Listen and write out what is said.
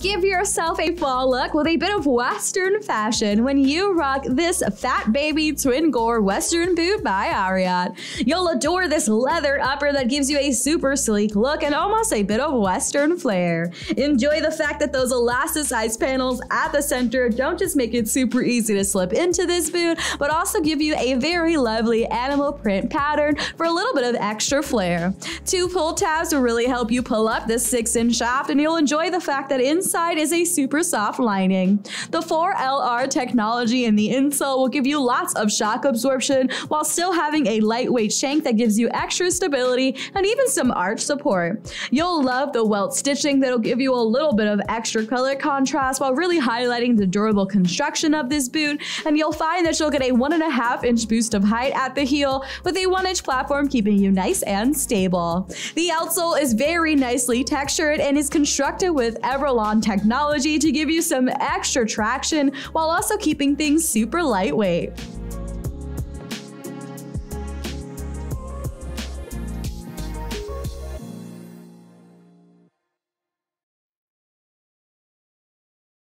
Give yourself a fall look with a bit of Western fashion when you rock this Fatbaby Twin Gore Western boot by Ariat. You'll adore this leather upper that gives you a super sleek look and almost a bit of Western flair. Enjoy the fact that those elasticized panels at the center don't just make it super easy to slip into this boot, but also give you a very lovely animal print pattern for a little bit of extra flair. Two pull tabs will really help you pull up this 6 inch shaft, and you'll enjoy the fact that in inside is a super soft lining. The 4LR technology in the insole will give you lots of shock absorption while still having a lightweight shank that gives you extra stability and even some arch support. You'll love the welt stitching that'll give you a little bit of extra color contrast while really highlighting the durable construction of this boot, and you'll find that you'll get a one and a half inch boost of height at the heel with a one inch platform keeping you nice and stable. The outsole is very nicely textured and is constructed with Everlon technology to give you some extra traction while also keeping things super lightweight.